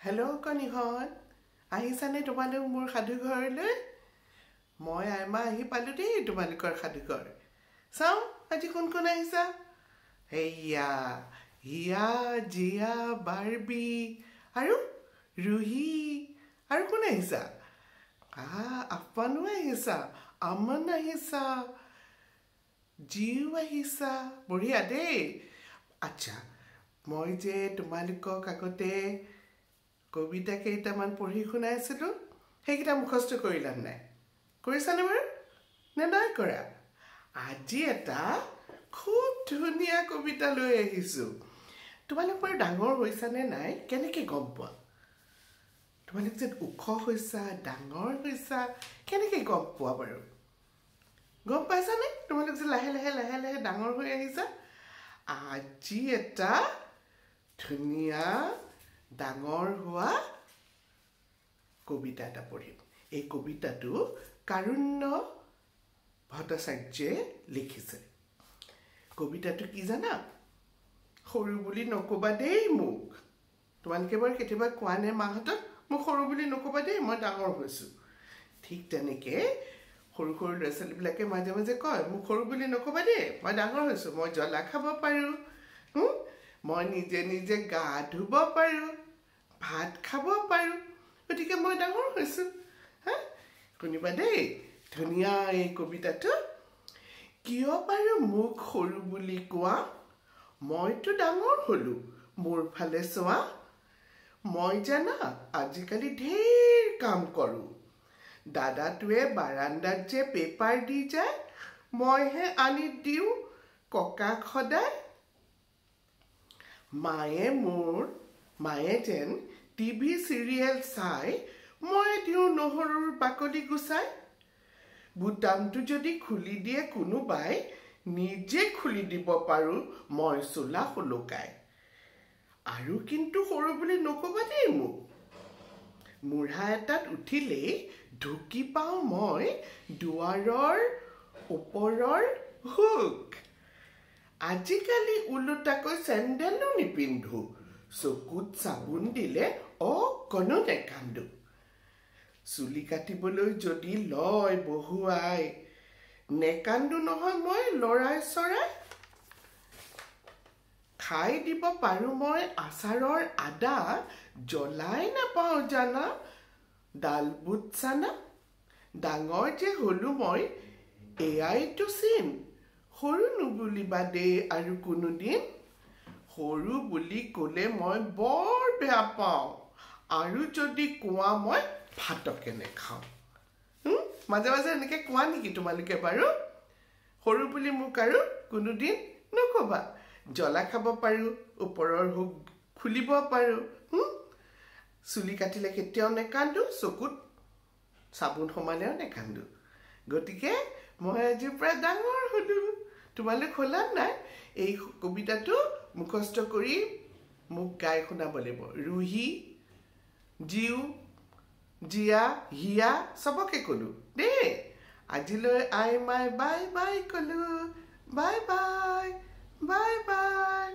Hello কণীহঁত আহিছানে তোমালোক মোৰ সাধুঘৰলৈ মই আইমা আহি পালোঁ দেই তোমালোকৰ সাধুঘৰ চাওঁ আজি কোন কোন আহিছা? সেয়া হিয়া জিয়া বাৰ্বি আৰু ৰুহি। আৰু কোন আহিছা? আহ আফানো আহিছা আমন আহিছা জিও আহিছা বঢ়িয়া দেই। আচ্ছা মই যে তোমালোকক আগতে কবিতা কেইটামান পঢ়ি শুনাইছিলোঁ সেইকেইটা মুখস্থ কৰিলা নাই। কৰিছানে বাৰু? নে নাই কৰা? আজি এটা খুব ধুনীয়া কবিতা লৈ আহিছোঁ। তোমালোক বাৰু ডাঙৰ হৈছানে নাই কেনেকৈ গম পোৱা? তোমালোক যে ওখ হৈছা ডাঙৰ হৈছা কেনেকৈ গম পোৱা বাৰু? গম পাইছানে? তোমালোক যে লাহে লাহে লাহে লাহে ডাঙৰ হৈ আহিছা? আজি এটা ধুনীয়া ডাঙৰ হোৱা কবিতা এটা পঢ়িম। এই কবিতাটো কাৰুণ্য ভট্টাচাৰ্যই লিখিছে। কবিতাটো কি জানা? সৰু বুলি নক'বা দেই মোক। তোমালোকে বাৰু কেতিয়াবা কোৱা নে মাহঁতক? মোক সৰু বুলি নক'বা দেই মই ডাঙৰ হৈছোঁ। ঠিক তেনেকৈ সৰু সৰু ল'ৰা ছোৱালীবিলাকে মাজে মাজে কয় মোক সৰু বুলি নক'বা দেই মই ডাঙৰ হৈছোঁ মই জ্বলা খাব পাৰোঁ। মই নিজে নিজে গা ধুব পাৰোঁ। ভাত খাব পাৰোঁ গতিকে মই ডাঙৰ হৈছোঁ হা শুনিবা দেই ধুনীয়া এই কবিতাটো কিয় বাৰু মোক সৰু বুলি কোৱা মইতো ডাঙৰ হ'লোঁ মোৰ ফালে চোৱা মই জানা আজিকালি ঢেৰ কাম কৰোঁ দাদাটোৱে বাৰাণ্ডাত যে পেপাৰ দি যায় মইহে আনি দিওঁ ককাক সদায় মায়ে মোৰ মায়ে যেন টিভি চিৰিয়েল চাই মই দিওঁ নহৰুৰ বাকলি গুচাই। বুটামটো যদি খুলি দিয়ে কোনোবাই নিজে খুলি দিব পাৰোঁ মই চোলা সুলকাই। আৰু কিন্তু সৰু বুলি নক'বা দেই মোক। মূঢ়া এটাত উঠিলেই ঢুকি পাওঁ মই দুৱাৰৰ ওপৰৰ হুক। আজিকালি ওলোটাকৈ চেণ্ডেলো নিপিন্ধো। চকুত চাবোন দিলে অকণো নেকান্দো চুলি কাটিবলৈ যদি লয় বহুৱাই নেকান্দো নহয় মই লৰাই চৰাই? খাই দিব পাৰোঁ মই আচাৰৰ আদা জ্বলাই নাপাওঁ জানা? ডালবুট চানা? ডাঙৰ যে হ'লো মই এয়াইতো চিন। সৰু নুবুলিবা দেই আৰু কোনোদিন সৰু বুলি ক'লে মই বৰ বেয়া পাওঁ। আৰু যদি কোৱা মই ভাতকে নেখাওঁ। মাজে মাজে এনেকৈ কোৱা নেকি তোমালোকে বাৰু? সৰু বুলি মোক আৰু কোনোদিন নক'বা। জ্বলা খাব পাৰোঁ ওপৰৰ হুক খুলিব পাৰোঁ। চুলি কাটিলে কেতিয়াও নেকান্দো চকুত চাবোন সোমালেও নেকান্দো। গতিকে মই আজিৰ পৰা ডাঙৰ হ'লোঁ। তোমালোক হ'লা নাই? এই কবিতাটো মুখস্থ কৰি মোক গাই শুনাব লাগিব ৰুহি জিউ জিয়া হিয়া চবকে ক'লোঁ। দেই আজিলৈ আই মাই বাই বাই ক'লোঁ। Bye bye bye bye.